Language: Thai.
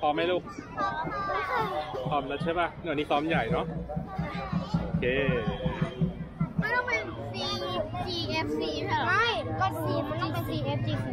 พร้อมไหมลูก พร้อมแล้วใช่ป่ะเดี๋ยวนี้ซ้อมใหญ่เนาะ โอเค ไม่ต้องเป็น C G F C ใช่หรอ ไม่ ก็ C มันต้องเป็น C F G C